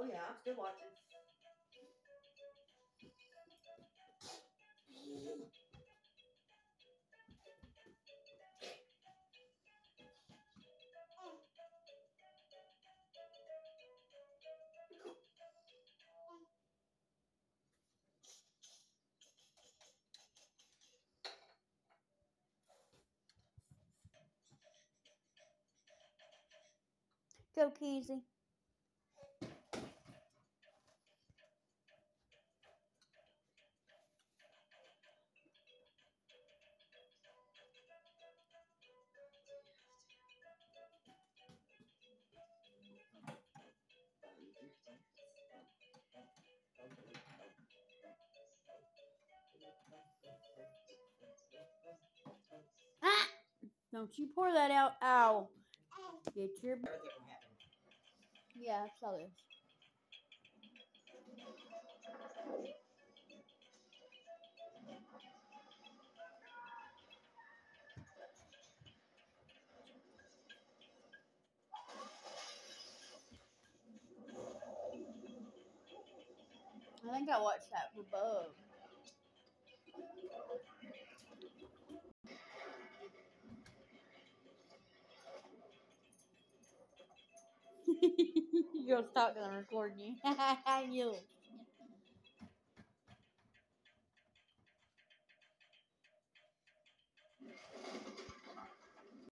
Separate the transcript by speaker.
Speaker 1: Oh yeah, I'm still watching.
Speaker 2: Go, Keezy. Don't you pour that out. Ow. Get your.
Speaker 1: Everything will happen.
Speaker 2: Yeah, I saw this. I think I watched that above. You're stuck on recording. you. you.